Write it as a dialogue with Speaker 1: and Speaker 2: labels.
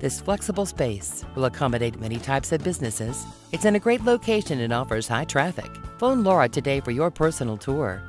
Speaker 1: This flexible space will accommodate many types of businesses. It's in a great location and offers high traffic. Phone Laura today for your personal tour.